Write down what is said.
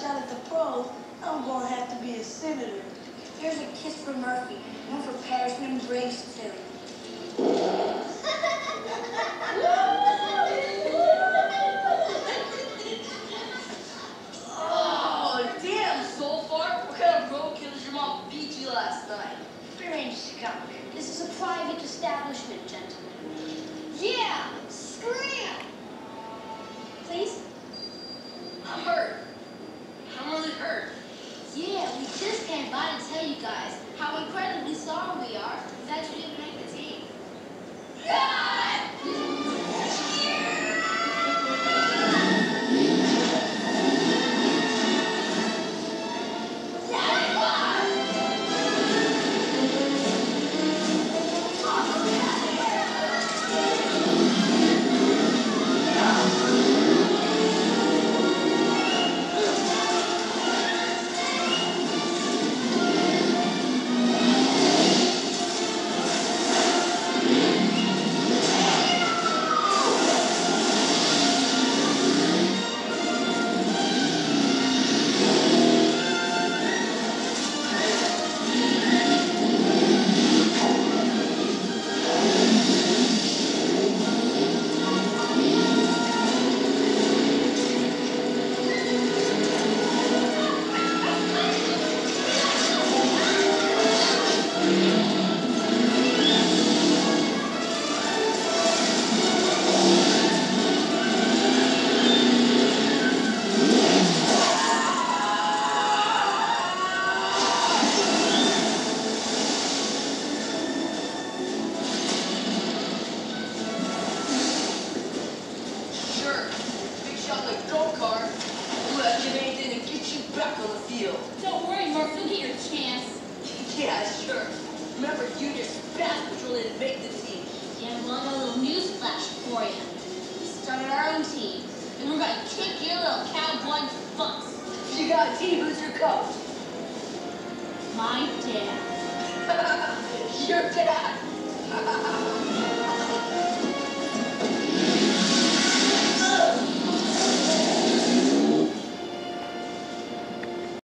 shot at the pros, I'm gonna have to be a senator. Here's a kiss for Murphy, one for Paris, and Braves too. Oh, damn, soul fart. What kind of road killers your mom beat you last night? Strange scum. This is a private establishment, gentlemen. Yeah, scram! Please? I'm hurt. I'm really hurt. Yeah, we just came by to tell you guys how incredibly sorry we are. That you didn't make patrol didn't the team. Yeah, well, a little news flash for you. We started our own team, and we're gonna kick your little cowboy butts. You got a team, who's your coach? My dad. dad.